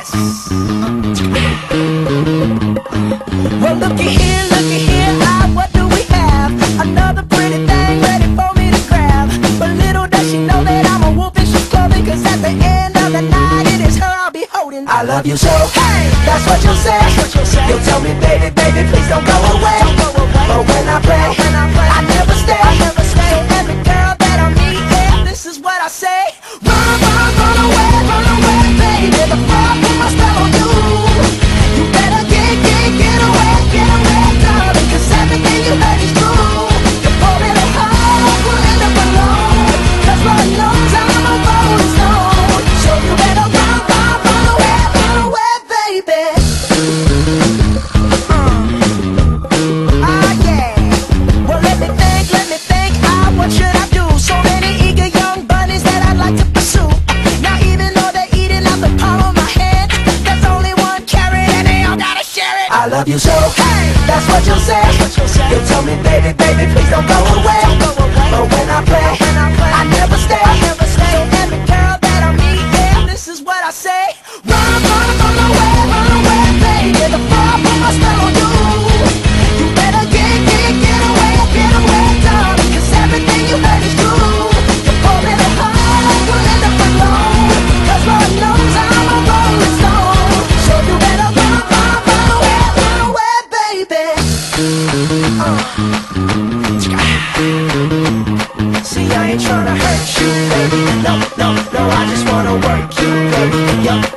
yes. Well, looky here, looky here, ah, what do we have? Another pretty thing ready for me to grab. But little does she know that I'm a wolf in sheep's clothing, cause at the end of the night, it is her I'll be holding. I love you so, hey, that's what you say. You'll tell me, baby, baby, please don't go away. Don't go away. I love you so. Hey, That's what you'll say. You tell me baby, baby, please don't go away. But when I play, I never stay. So every girl that I meet, yeah, this is what I say. Run, run, run away, run away, baby. The problem no, no, no, I just wanna work you, baby. you.